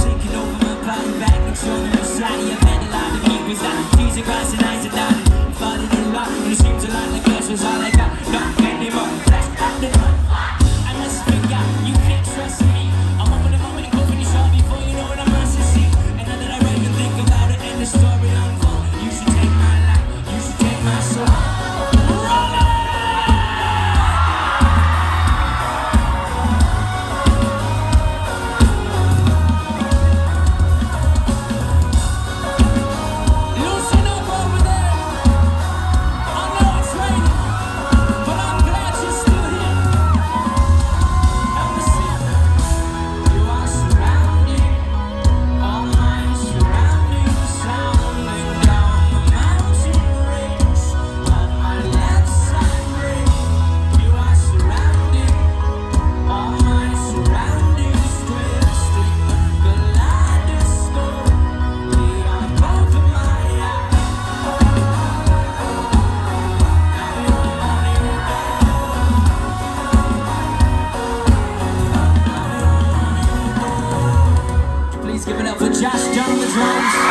Taking over my body back, controlling the shiny Abandoned of me was out Jesus eyes and Isaac Falling in love, and it seems a lot like this all I got. Not anymore Give it up for Josh Dun on the drums.